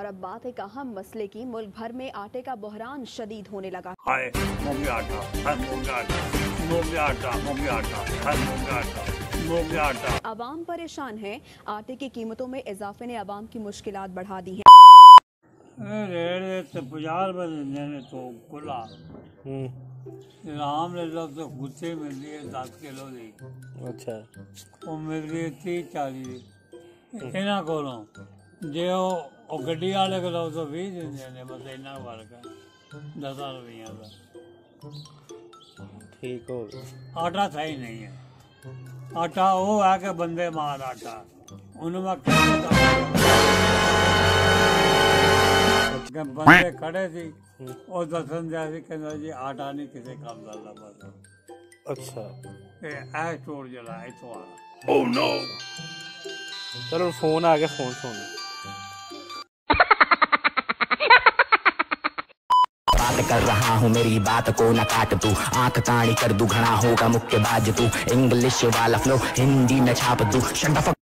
और अब बात एक अहम मसले की मुल्क भर में आटे का बहरान शदीद होने लगा। आवाम परेशान है। आटे की कीमतों में इजाफे ने आवाम की मुश्किल बढ़ा दी है। राम ने जब तो गुस्से में लिए दस किलो दी। अच्छा। वो मिल रही है थी चालीस। इन्हों को जो 30 40 ਦੀ ਇਹਨਾਂ ਕੋਲੋਂ ਜੇ ਉਹ ਉਹ ਗੱਡੀ ਵਾਲੇ ਕੋਲੋਂ ਤਾਂ 20 ਦਿੰਦੇ ਨੇ ਬਸ ਇੰਨਾ ਫਰਕ ਹੈ 10 ਰੁਪਈਆ ਦਾ ਠੀਕ ਹੋ ਗਿਆ ਆਟਾ ਸਹੀ ਨਹੀਂ ਹੈ ਆਟਾ ਉਹ ਹੈ ਕਿ ਬੰਦੇ ਮਾਰ ਆਟਾ ਉਹਨੂੰ ਮੈਂ ਕਹਿੰਦਾ ਕਿ ਬੰਦੇ ਖੜੇ ਸੀ ਉਹ ਦੱਸਣ ਦਿਆ ਸੀ ਕਹਿੰਦਾ ਜੀ ਆਟਾ ਨਹੀਂ ਕਿਸੇ ਕੰਮ ਦਾ ਲੱਭਦਾ ਅੱਛਾ ਤੇ ਇਹ ਸਟੋਰ ਜਿਹੜਾ ਇੱਥੋਂ ਆ ਚਲੋ ਫੋਨ ਆ ਗਿਆ ਫੋਨ ਸੁਣ कर रहा हूँ, मेरी बात को न काट तू। आँख काणी कर दू घना होगा मुख्य बाज तू। इंग्लिश वाला फ्लो हिंदी न छाप दू। Fuck